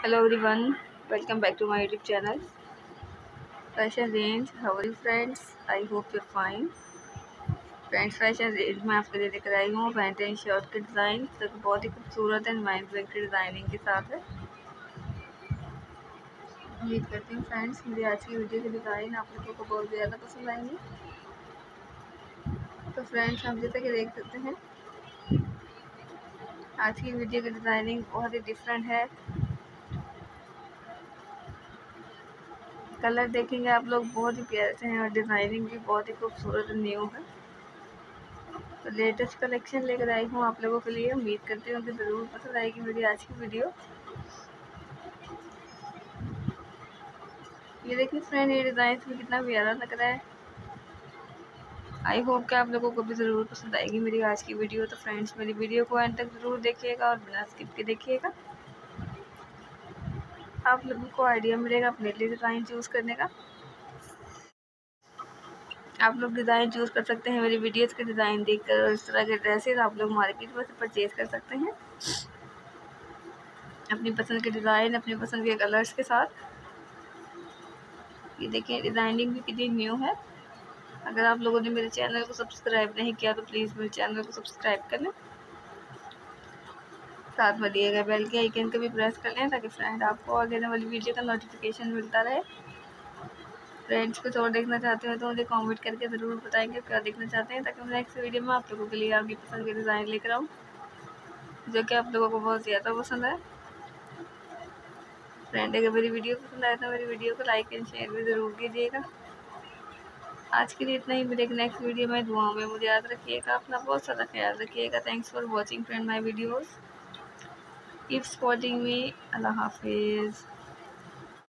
hello everyone, welcome back to my youtube channel. Fashion range every friends I hope you fine friends fashion range में आपके लिए लेकर आई हूँ pant and shirt के design जो कि बहुत ही खूबसूरत एंड माइंड ब्रेक डिज़ाइनिंग के साथ है। उम्मीद करती हूँ फ्रेंड्स मेरी आज की वीडियो की डिज़ाइन आप लोगों को बहुत ज़्यादा पसंद आएँगी। तो फ्रेंड्स हम जैसे कि देख सकते हैं, आज की वीडियो की डिज़ाइनिंग बहुत ही डिफरेंट है। कलर देखेंगे आप लोग, बहुत ही प्यारे से हैं और डिज़ाइनिंग भी बहुत ही खूबसूरत न्यू है। तो लेटेस्ट कलेक्शन लेकर आई हूँ आप लोगों के लिए, उम्मीद करती हूँ कि ज़रूर पसंद आएगी मेरी आज की वीडियो। ये देखिए फ्रेंड ये डिज़ाइन में कितना प्यारा लग रहा है। आई होप कि आप लोगों को भी ज़रूर पसंद आएगी मेरी आज की वीडियो। तो फ्रेंड्स मेरी वीडियो को एंड तक ज़रूर देखिएगा और बिना स्किप के देखिएगा। आप लोगों को आइडिया मिलेगा अपने लिए डिज़ाइन चूज़ करने का? आप लोग डिज़ाइन चूज़ कर सकते हैं मेरी वीडियोस के डिज़ाइन देखकर और इस तरह के ड्रेसेस आप लोग मार्केट में से परचेज कर सकते हैं। अपनी पसंद के डिज़ाइन अपनी पसंद के कलर्स के साथ। ये देखिए डिज़ाइनिंग भी कितनी न्यू है। अगर आप लोगों ने मेरे चैनल को सब्सक्राइब नहीं किया तो प्लीज़ मेरे चैनल को सब्सक्राइब कर साथ दिए गए बेल के आइकन को भी प्रेस कर लें ताकि फ्रेंड आपको आगे आने वाली वीडियो का नोटिफिकेशन मिलता रहे। फ्रेंड्स कुछ और देखना चाहते हो तो मुझे कमेंट करके ज़रूर बताएँगे क्या देखना चाहते हैं ताकि मैं नेक्स्ट वीडियो में आप लोगों के लिए आपकी पसंद के डिज़ाइन लेकर आऊँ, जो कि आप लोगों को बहुत ज़्यादा पसंद है। फ्रेंड अगर मेरी वीडियो पसंद आए तो मेरी वीडियो को लाइक एंड शेयर भी ज़रूर कीजिएगा। आज के लिए इतना ही। मिलेगा नेक्स्ट वीडियो में दुआ में मुझे याद रखिएगा, अपना बहुत ज़्यादा ख्याल रखिएगा। Thanks for watching friend my videos keep supporting me. Allah hafiz